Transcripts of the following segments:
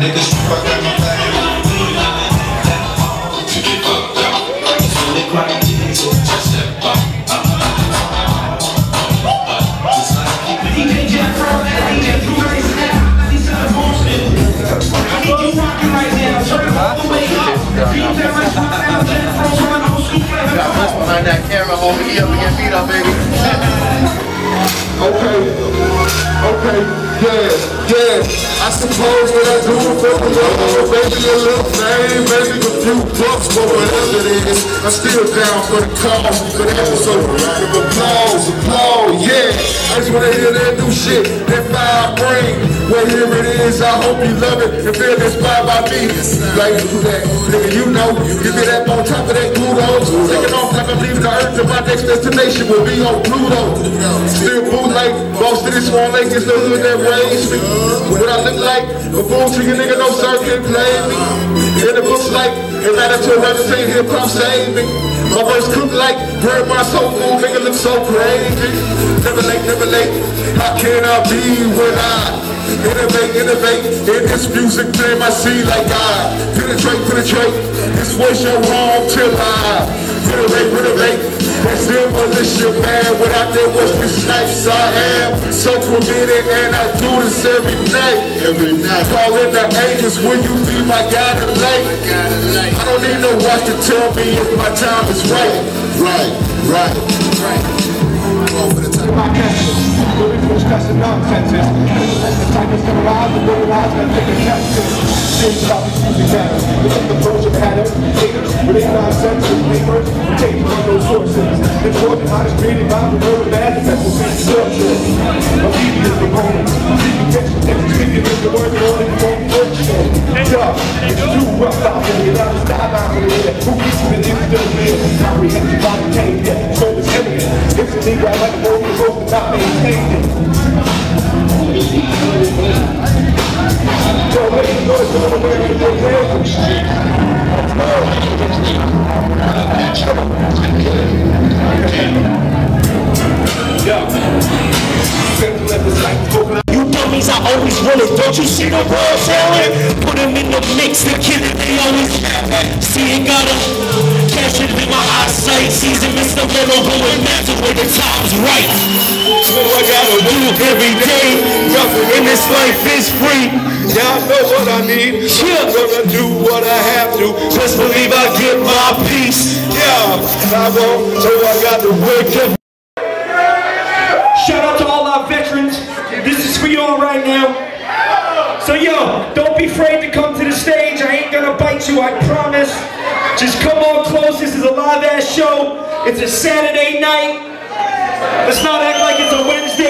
like keep it Got us behind that camera, homie. He up and get beat up, baby. Okay, okay, yeah, yeah. I suppose that I do for the love, maybe a little fame, maybe few bucks, but whatever it is, I'm still down for the cause, for episode. Round of applause, applause, yeah. I just wanna hear that new shit, that fire bring. Well, here it is, I hope you love it and feel inspired by me. Like do that, nigga, you know, give me that on top of that kudos. Taking off like I'm leaving the earth, and my next destination will be on Pluto. Still bootleg, boss to this small lake, it's the hood that raised me. What I look like, a fool to you nigga, no sir can play me. Like, it matter to a hip hop save me. My verse cook like, heard my soul food, nigga look so crazy. Never late, never late, how can I be when I Innovate, innovate, in this music play I see like I Penetrate, penetrate, this was your home till I renovate, and still militia man. Without that the snipes I am So committed and I do this every night. Every night. Calling the angels, will you be my guide and light? I don't need no watch to tell me if my time is right. Right, right, right Things about these music matters. Look at the approach of haters, with their nonsense, with papers, taking from those sources. The Georgia hottest created by the of manifest will be structures. Alleviate the opponent. It. Don't you see the world sailing? Put them in the mix, the kid, they always see it. Gotta catch it in my eyesight. Season Mr. Little, going mental when the time's right. What I gotta do every day. Nothing in this life is free. Y'all know what I need. Yeah. Gonna do what I have to. Just believe I get my peace. Yeah, I won't. So I got to wake up. Shout out to all our veterans. This is for y'all right now. So yo, don't be afraid to come to the stage. I ain't gonna bite you, I promise. Just come on close. This is a live ass show. It's a Saturday night. Let's not act like it's a Wednesday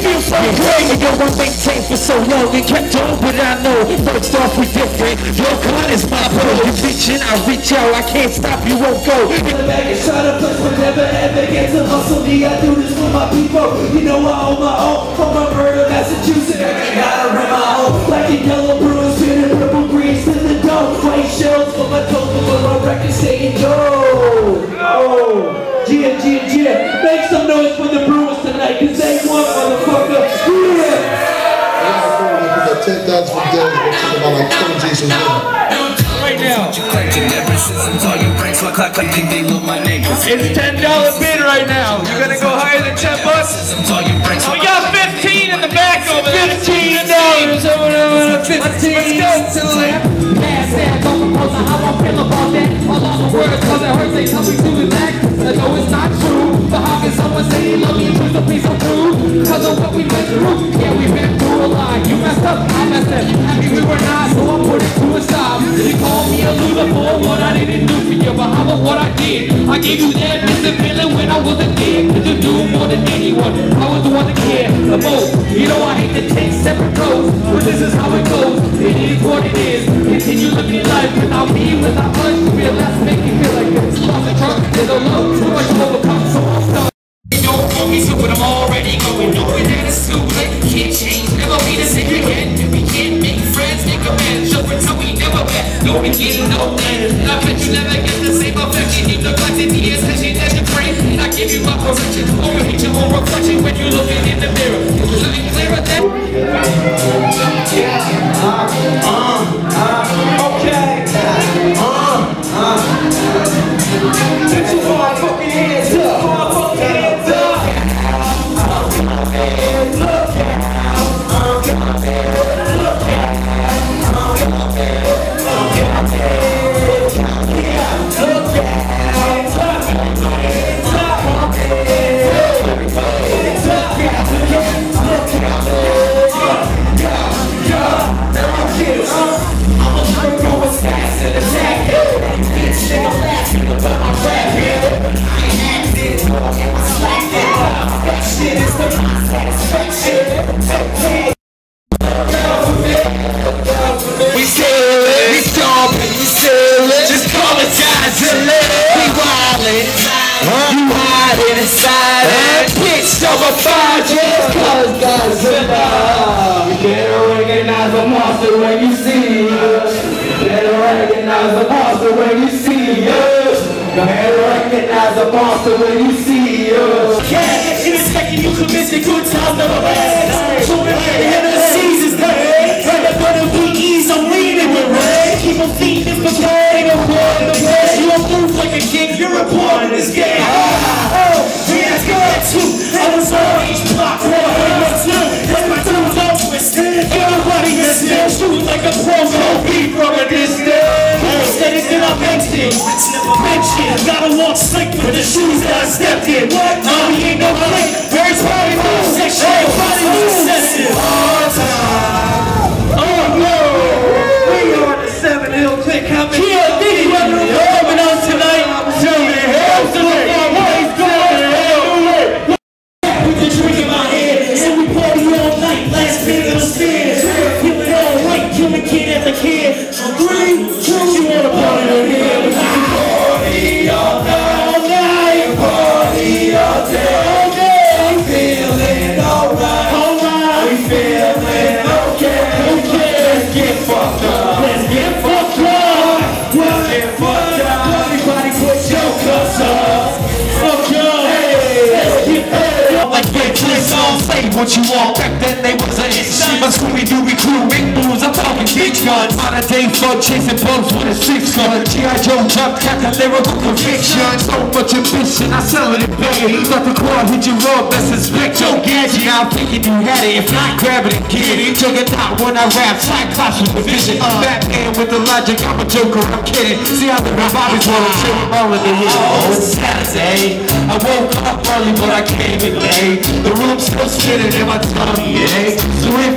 feel so great, and you're maintained for so long and kept on, but I know first off we different. Your kind is my bro. You reaching, I reach out, I can't stop, you won't go. In the back and try to push, but never ever get to hustle me. I do this for my people. You know I own my own. From my murder, Massachusetts. I Gotta run my own. Black and yellow bruins, pin and purple greens to the dome. White shells for my toes, but my record saying go. Oh, yeah, yeah, yeah. Make some noise for the Bruins tonight, cause they won, motherfucker. Yeah. Ten thousand for Dave. We're talking Right now. It's ten dollar bid right now. You're gonna go higher than ten bucks. We got fifteen in the back over there. Fifteen dollars over there. Fifteen. Let's go supposed to how I feel about that I lost words cause it hurts, they tell me to relax I know it's not true But how can someone say he love me and choose a piece of food? Cause of what we went through, yeah we been through a lot. You messed up, I messed up, you happy we were not So I put it to a stop. You call me a loser boy how about what I did? I gave you that missing feeling when I wasn't there. Could you do more than anyone? I was the one that cared the most. You know I hate to take separate roads, but this is how it goes. It is what it is. Continue living life without me, without us. Less, make me feel like this. Lost the trust, there's a love, too much to overcome, so I'm stuck. Don't call me to it, I'm already going. Knowing that it's too late, can't change, never be the same again. We can't make friends, make amends, just until we. No beginning, no end. I bet you never get the same affection. You neglected the attention that you crave, and I give you my correction. Oh, you hate your own reflection inside that bitch of a fire just cause Godzilla. You better recognize a monster when you see us. You better recognize a monster when you see us. You better recognize a monster when you see us. Yeah, second you convince the good times never last. Never mention. Gotta walk slick with the shoes that I stepped in. What? Mommy ain't no what you want. Back then they was an issue. My Scooby Doo crew, big moves, I'm talking big guns. Modern day fuck chasing bugs with a six gun. G.I. Joe jump cat the lyrical conviction. So much ambition, I sell it in bed. Got the quad, hit you raw, best inspect your I'm thinking you had it, if not, grab it and get it. Took it out when I rap, Cyclops with the vision. Batman with the logic, I'm a joker, I'm kidding. See how the Bobby's wanna chill all in the hill. Oh, it's Saturday. I woke up early, but I came in late. The room's still spinning in my tummy, eh? So if